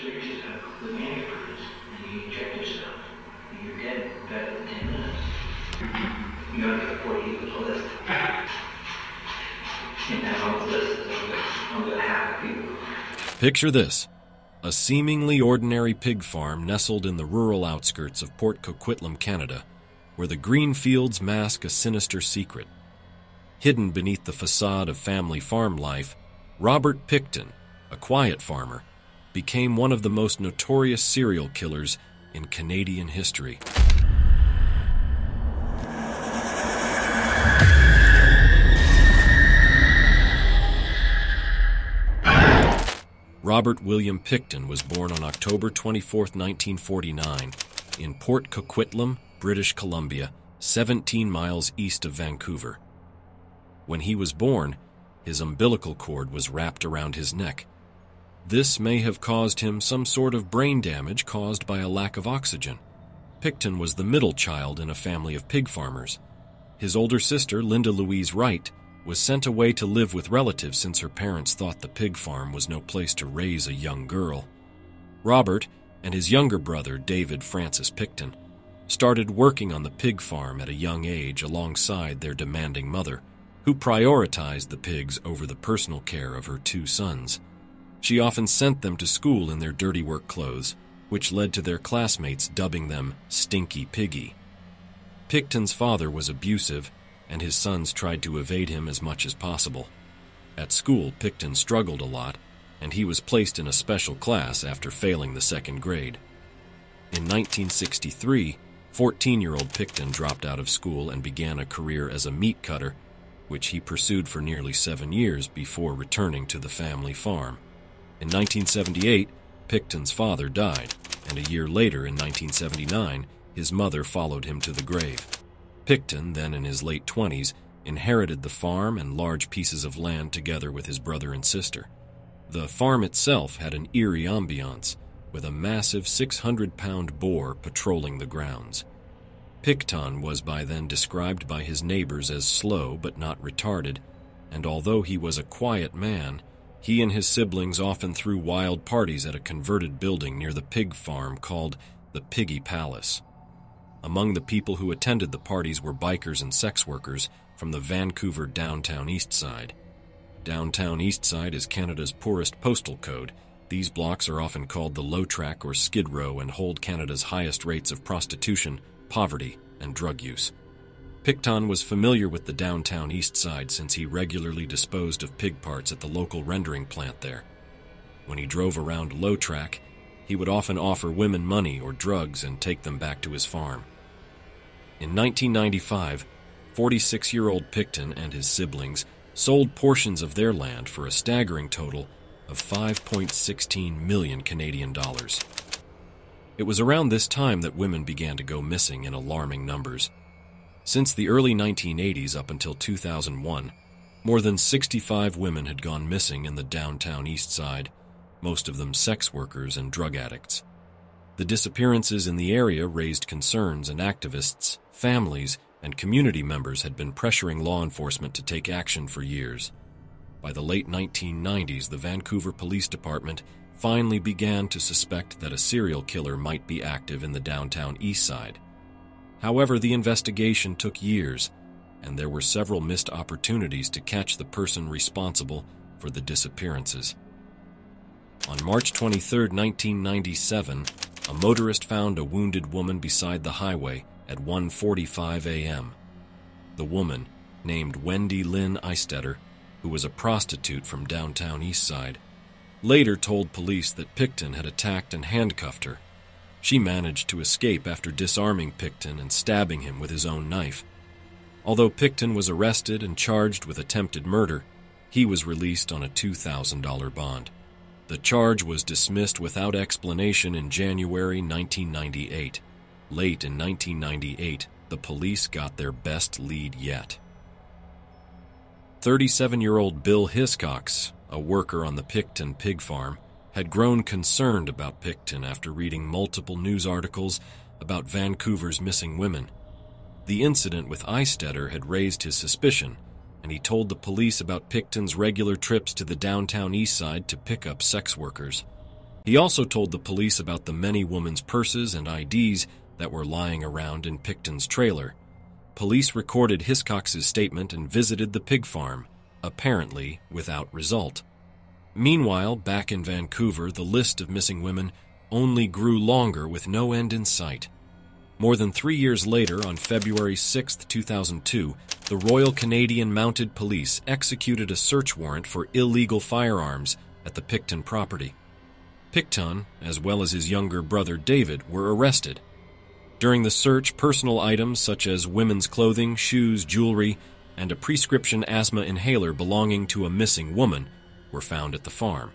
So you just have the and you inject yourself. And you're dead better than 10 minutes. You gotta get 40 list. And that whole list is over, over half people. Picture this a seemingly ordinary pig farm nestled in the rural outskirts of Port Coquitlam, Canada, where the green fields mask a sinister secret. Hidden beneath the facade of family farm life, Robert Pickton, a quiet farmer, became one of the most notorious serial killers in Canadian history. Robert William Pickton was born on October 24, 1949, in Port Coquitlam, British Columbia, 17 miles east of Vancouver. When he was born, his umbilical cord was wrapped around his neck. This may have caused him some sort of brain damage caused by a lack of oxygen. Pickton was the middle child in a family of pig farmers. His older sister, Linda Louise Wright, was sent away to live with relatives since her parents thought the pig farm was no place to raise a young girl. Robert and his younger brother, David Francis Pickton, started working on the pig farm at a young age alongside their demanding mother, who prioritized the pigs over the personal care of her two sons. She often sent them to school in their dirty work clothes, which led to their classmates dubbing them Stinky Piggy. Pickton's father was abusive and his sons tried to evade him as much as possible. At school, Pickton struggled a lot, and he was placed in a special class after failing the second grade. In 1963, 14 year old Pickton dropped out of school and began a career as a meat cutter, which he pursued for nearly seven years before returning to the family farm. In 1978, Pickton's father died, and a year later, in 1979, his mother followed him to the grave. Pickton, then in his late 20s, inherited the farm and large pieces of land together with his brother and sister. The farm itself had an eerie ambiance, with a massive 600 pound boar patrolling the grounds. Pickton was by then described by his neighbors as slow but not retarded, and although he was a quiet man, he and his siblings often threw wild parties at a converted building near the pig farm called the Piggy Palace. Among the people who attended the parties were bikers and sex workers from the Vancouver downtown east side. Downtown east side is Canada's poorest postal code. These blocks are often called the low track or skid row and hold Canada's highest rates of prostitution, poverty, and drug use. Pickton was familiar with the downtown east side since he regularly disposed of pig parts at the local rendering plant there. When he drove around low track, he would often offer women money or drugs and take them back to his farm. In 1995, 46 year old Pickton and his siblings sold portions of their land for a staggering total of 5.16 million Canadian dollars. It was around this time that women began to go missing in alarming numbers. Since the early 1980s up until 2001, more than 65 women had gone missing in the downtown east side, most of them sex workers and drug addicts. The disappearances in the area raised concerns, and activists, families, and community members had been pressuring law enforcement to take action for years. By the late 1990s, the Vancouver Police Department finally began to suspect that a serial killer might be active in the downtown east side. However, the investigation took years, and there were several missed opportunities to catch the person responsible for the disappearances. On March 23, 1997, a motorist found a wounded woman beside the highway at 1:45 a.m. The woman, named Wendy Lynn Eistetter, who was a prostitute from downtown Eastside, later told police that Pickton had attacked and handcuffed her. She managed to escape after disarming Pickton and stabbing him with his own knife. Although Pickton was arrested and charged with attempted murder, he was released on a $2,000 bond. The charge was dismissed without explanation in January 1998. Late in 1998, the police got their best lead yet. 37 year old Bill Hiscox, a worker on the Pickton pig farm, had grown concerned about Pickton after reading multiple news articles about Vancouver's missing women. The incident with Eistetter had raised his suspicion, and he told the police about Pickton's regular trips to the downtown east side to pick up sex workers. He also told the police about the many women's purses and IDs that were lying around in Pickton's trailer. Police recorded Hiscox's statement and visited the pig farm, apparently without result. Meanwhile, back in Vancouver, the list of missing women only grew longer with no end in sight. More than three years later, on February 6, 2002, the Royal Canadian Mounted Police executed a search warrant for illegal firearms at the Pickton property. Pickton, as well as his younger brother David, were arrested. During the search, personal items such as women's clothing, shoes, jewelry, and a prescription asthma inhaler belonging to a missing woman were found at the farm.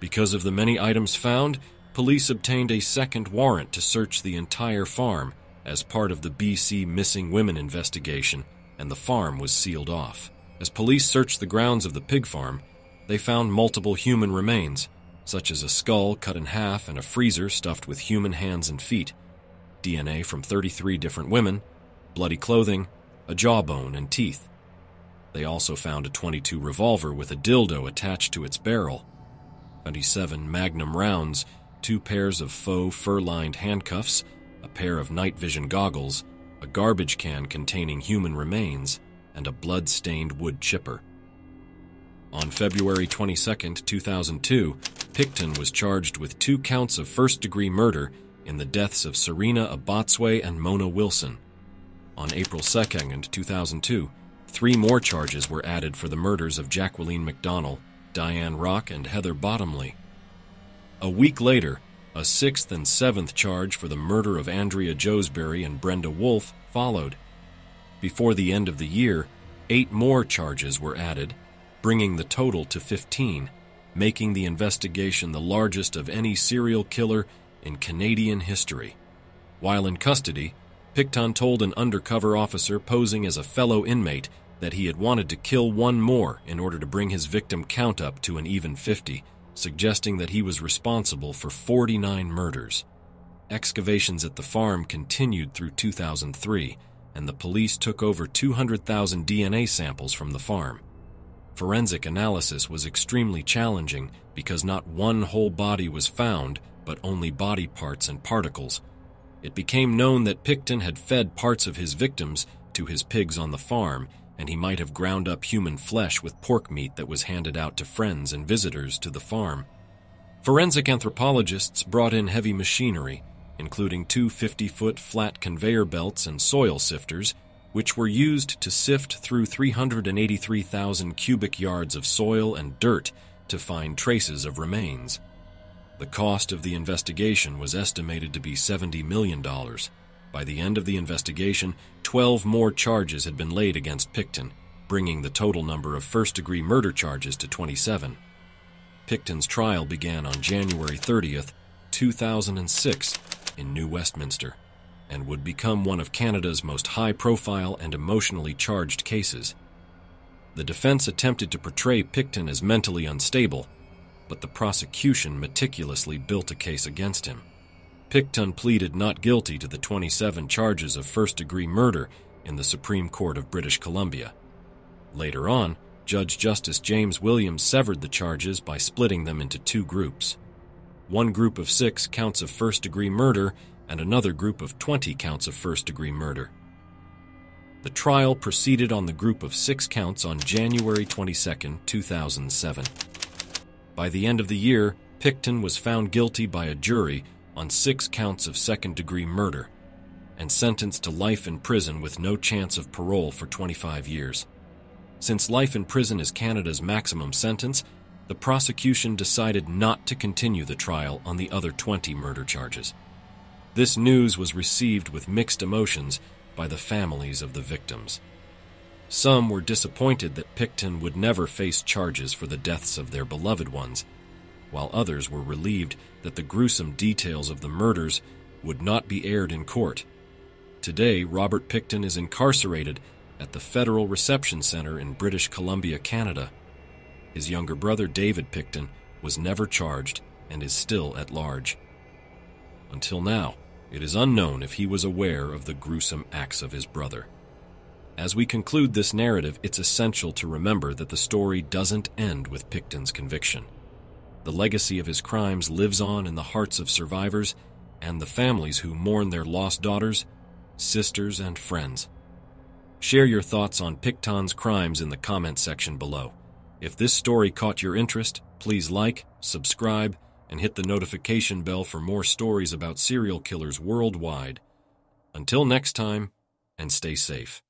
Because of the many items found, police obtained a second warrant to search the entire farm as part of the BC Missing Women investigation, and the farm was sealed off. As police searched the grounds of the pig farm, they found multiple human remains, such as a skull cut in half and a freezer stuffed with human hands and feet, DNA from 33 different women, bloody clothing, a jawbone, and teeth. They also found a 22 revolver with a dildo attached to its barrel, 27 magnum rounds, two pairs of faux fur lined handcuffs, a pair of night vision goggles, a garbage can containing human remains, and a blood stained wood chipper. On February 22, 2002, Pickton was charged with two counts of first degree murder in the deaths of Sereena Abotsway and Mona Wilson. On April 2, 2002, three more charges were added for the murders of Jacqueline McDonald, Diane Rock, and Heather Bottomley. A week later, a sixth and seventh charge for the murder of Andrea Joesbury and Brenda Wolfe followed. Before the end of the year, eight more charges were added, bringing the total to 15, making the investigation the largest of any serial killer in Canadian history. While in custody, Pickton told an undercover officer posing as a fellow inmate that he had wanted to kill one more in order to bring his victim count up to an even 50, suggesting that he was responsible for 49 murders. Excavations at the farm continued through 2003, and the police took over 200,000 DNA samples from the farm. Forensic analysis was extremely challenging because not one whole body was found, but only body parts and particles. It became known that Pickton had fed parts of his victims to his pigs on the farm, and he might have ground up human flesh with pork meat that was handed out to friends and visitors to the farm. Forensic anthropologists brought in heavy machinery, including two 50 foot flat conveyor belts and soil sifters, which were used to sift through 383,000 cubic yards of soil and dirt to find traces of remains. The cost of the investigation was estimated to be $70 million. By the end of the investigation, 12 more charges had been laid against Pickton, bringing the total number of first degree murder charges to 27. Pickton's trial began on January 30th, 2006, in New Westminster and would become one of Canada's most high profile and emotionally charged cases. The defense attempted to portray Pickton as mentally unstable, but the prosecution meticulously built a case against him. Pickton pleaded not guilty to the 27 charges of first degree murder in the Supreme Court of British Columbia. Later on, Judge Justice James Williams severed the charges by splitting them into two groups. One group of six counts of first degree murder and another group of 20 counts of first degree murder. The trial proceeded on the group of six counts on January 22, 2007. By the end of the year, Pickton was found guilty by a jury on six counts of second degree murder and sentenced to life in prison with no chance of parole for 25 years. Since life in prison is Canada's maximum sentence, the prosecution decided not to continue the trial on the other 20 murder charges. This news was received with mixed emotions by the families of the victims. Some were disappointed that Pickton would never face charges for the deaths of their beloved ones, while others were relieved that the gruesome details of the murders would not be aired in court. Today, Robert Pickton is incarcerated at the Federal Reception Center in British Columbia, Canada. His younger brother, David Pickton, was never charged and is still at large. Until now, it is unknown if he was aware of the gruesome acts of his brother. As we conclude this narrative, it's essential to remember that the story doesn't end with Pickton's conviction. The legacy of his crimes lives on in the hearts of survivors and the families who mourn their lost daughters, sisters, and friends. Share your thoughts on Pickton's crimes in the comment section below. If this story caught your interest, please like, subscribe, and hit the notification bell for more stories about serial killers worldwide. Until next time, and stay safe.